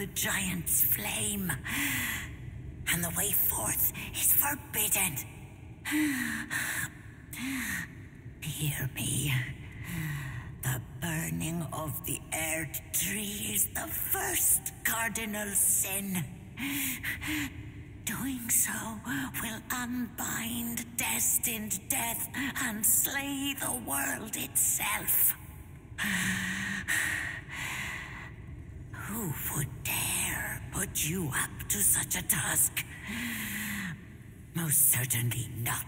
the giant's flame, and the way forth is forbidden. Hear me. The burning of the Erd tree is the first cardinal sin. Doing so will unbind destined death and slay the world itself. Who would put you up to such a task? Most certainly not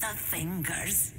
the fingers.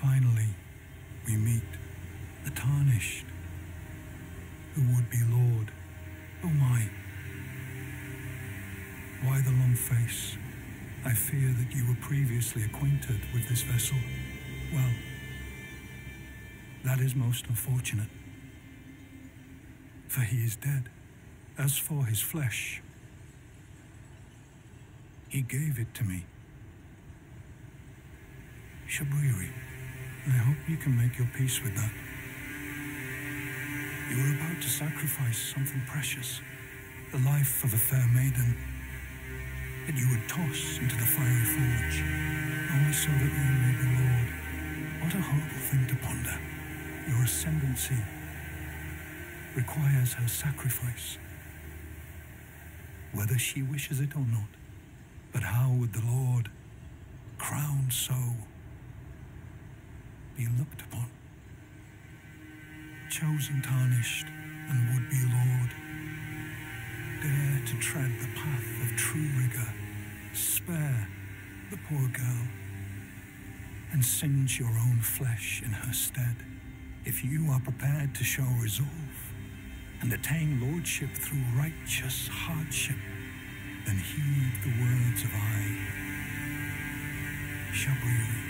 Finally, we meet the tarnished, who would be Lord. Oh my. Why the long face? I fear that you were previously acquainted with this vessel. Well, that is most unfortunate. For he is dead. As for his flesh, he gave it to me. Shabriri, I hope you can make your peace with that. You were about to sacrifice something precious, the life of a fair maiden, that you would toss into the fiery forge, only so that you may be Lord. What a horrible thing to ponder. Your ascendancy requires her sacrifice, whether she wishes it or not. But how would the Lord, crown so, looked upon? Chosen, tarnished, and would be Lord, dare to tread the path of true rigor, spare the poor girl, and singe your own flesh in her stead. If you are prepared to show resolve and attain lordship through righteous hardship, then heed the words of I, Shabriri.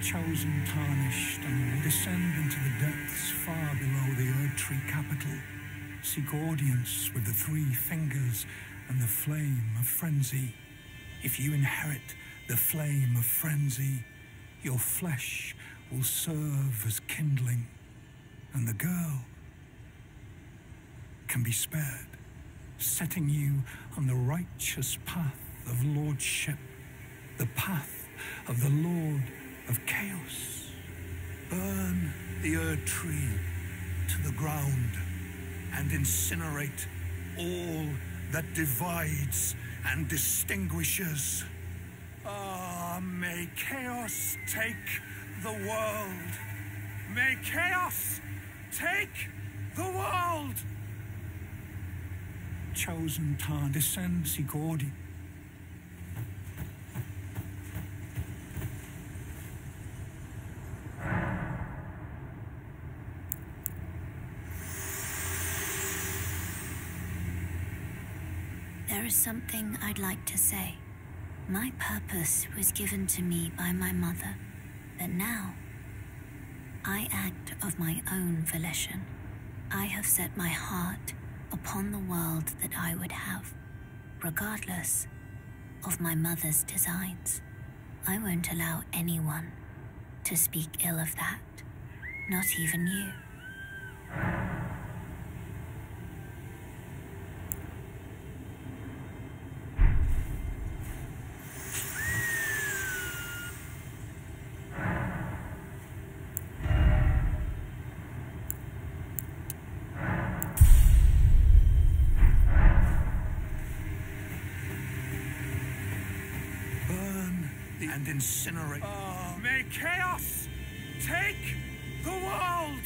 Chosen, tarnished, and will descend into the depths far below the Erd Tree capital, seek audience with the three fingers and the flame of frenzy. If you inherit the flame of frenzy, your flesh will serve as kindling, and the girl can be spared, setting you on the righteous path of lordship, the path of the Lord of Chaos. Burn the Erd Tree to the ground and incinerate all that divides and distinguishes. Ah, may chaos take the world. May chaos take the world. Chosen ta descend. Is something I'd like to say. My purpose was given to me by my mother, but now I act of my own volition. I have set my heart upon the world that I would have, regardless of my mother's designs. I won't allow anyone to speak ill of that, not even you. Incinerate. may chaos take the world!